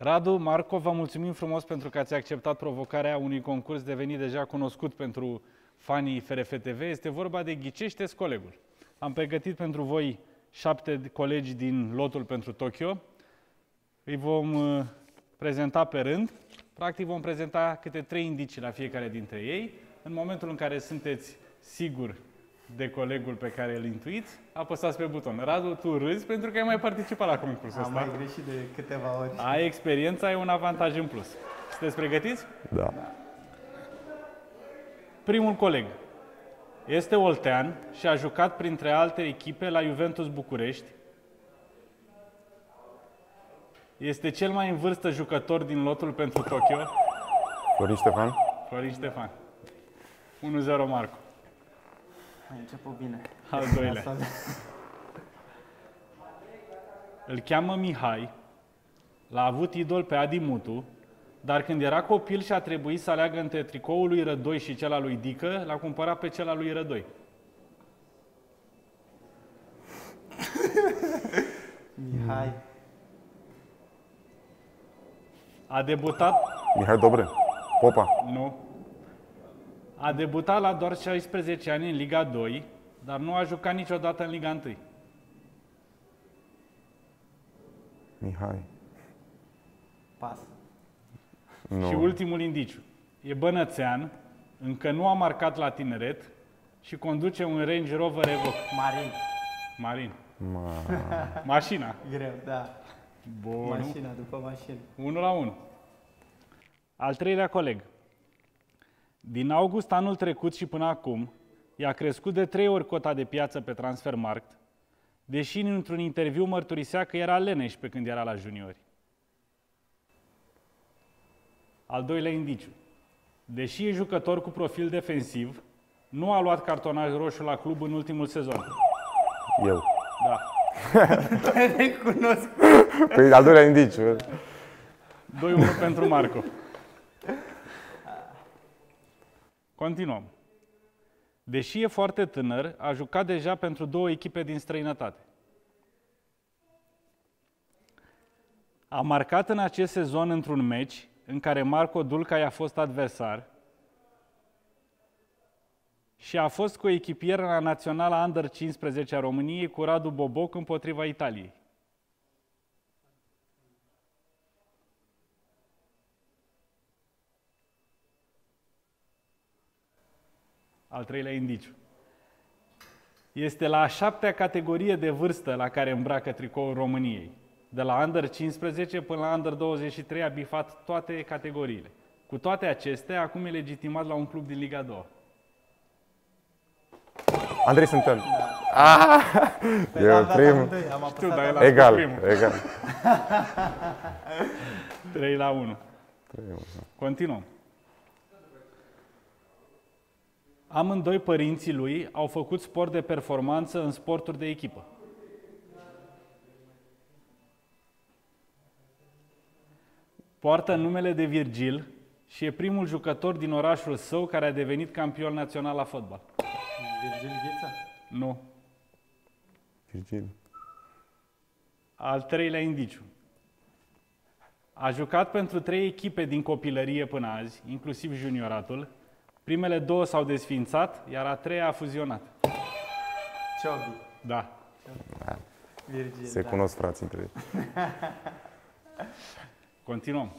Radu, Marco, vă mulțumim frumos pentru că ați acceptat provocarea unui concurs devenit deja cunoscut pentru fanii FRFTV. Este vorba de ghicește colegul. Am pregătit pentru voi șapte colegi din lotul pentru Tokyo. Îi vom uh, prezenta pe rând. Practic vom prezenta câte trei indicii la fiecare dintre ei. În momentul în care sunteți sigur de colegul pe care îl intuiți, apăsați pe buton. Radu, tu râzi pentru că ai mai participat la concursul Am ăsta. mai greșit de câteva ori. Ai experiență, ai un avantaj în plus. Sunteți pregătiți? Da. Primul coleg este oltean și a jucat printre alte echipe la Juventus București. Este cel mai în vârstă jucător din lotul pentru Tokyo, Florin Ștefan? Florin Ștefan. 1-0 Marco. Ai început bine. Al doilea. Asta- Îl cheamă Mihai, l-a avut idol pe Adi Mutu, dar când era copil și a trebuit să aleagă între tricoul lui Rădoi și cel al lui Dică, l-a cumpărat pe cel al lui Rădoi. Mihai. A debutat, Mihai Dobre? Popa? nu, a debutat la doar 16 ani în Liga 2, dar nu a jucat niciodată în Liga 1. Mihai. Pas. Nu. Și ultimul indiciu. E bănățean, încă nu a marcat la tineret și conduce un Range Rover Evoque. Marin. Marin. Ma... Mașina. Greu, da. Bun. Mașina după mașină. 1 la 1. Al treilea coleg. Din august anul trecut și până acum, i-a crescut de trei ori cota de piață pe Transfermarkt, deși într-un interviu mărturisea că era leneș pe când era la juniori. Al doilea indiciu. Deși e jucător cu profil defensiv, nu a luat cartonaj roșu la club în ultimul sezon. Eu. Da. Recunosc. Păi al doilea indiciu. 2-1 pentru Marco. Continuăm. Deși e foarte tânăr, a jucat deja pentru două echipe din străinătate. A marcat în acest sezon într-un meci în care Marco Dulca i-a fost adversar și a fost cu echipier la naționala Under 15 a României cu Radu Boboc împotriva Italiei. Al treilea indiciu. Este la a șaptea categorie de vârstă la care îmbracă tricoul României. De la Under 15 până la Under 23 a bifat toate categoriile. Cu toate acestea, acum e legitimat la un club din Liga 2. Andrei Sântean. Ah! Păi Eu am dat prim. amândoi, am apăsat Știu, dar el a amândoi. Egal, primul. egal. 3 la 1. Trei, mă. Continuăm. Amândoi părinții lui au făcut sport de performanță în sporturi de echipă. Poartă numele de Virgil și e primul jucător din orașul său care a devenit campion național la fotbal. Virgil Ghiță? Nu. Virgil. Al treilea indiciu. A jucat pentru trei echipe din copilărie până azi, inclusiv junioratul. Primele două s-au desfințat, iar a treia a fuzionat. Ciobi. Da. Virgil, Se da. cunosc frații între ei. Continuăm.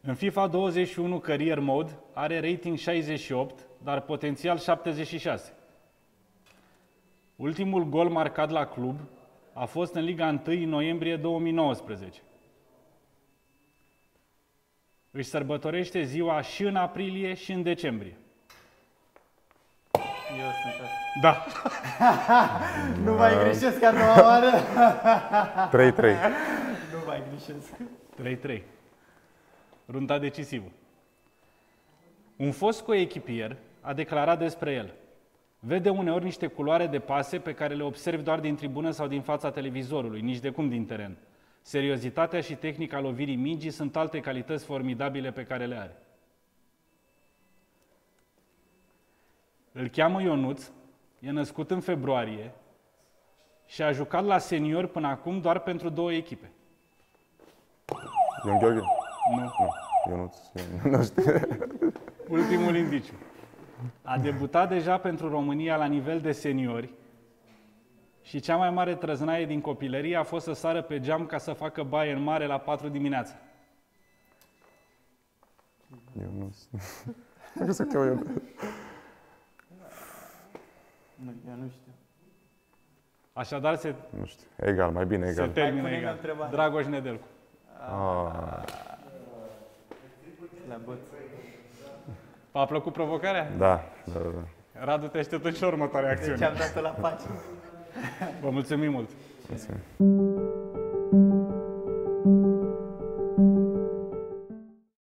În FIFA 21 Career Mode are rating 68, dar potențial 76. Ultimul gol marcat la club a fost în Liga 1 în noiembrie 2019. Își sărbătorește ziua și în aprilie și în decembrie. Eu sunt ăsta. Da. Nu mai greșesc a doua oară. 3-3. Nu mai greșesc. 3-3. Runda decisivă. Un fost coechipier a declarat despre el. Vede uneori niște culoare de pase pe care le observi doar din tribună sau din fața televizorului, nici de cum din teren. Seriozitatea și tehnica lovirii mingii sunt alte calități formidabile pe care le are. Îl cheamă Ionuț, e născut în februarie și a jucat la senior până acum doar pentru două echipe. Ion Gheorghe? Nu. Nu. Ionuț. Ion- Nu știu. Ultimul indiciu. A debutat deja pentru România la nivel de seniori și cea mai mare trăznaie din copilărie a fost să sară pe geam ca să facă baie în mare la 4 dimineața. Ionuț. Nu se cheamă Ionuț. Nu, eu nu știu. Așadar se, Nu știu. Egal, mai bine se egal. termină pune-mi o egal. întrebare. Dragoș Nedelcu. Ah, La băț. V-a plăcut provocarea? da, da, da. da. Radu, te așteptăm și la următoarea Deci acțiune. am dat-o la pace. Vă mulțumim mult! Mulțumim.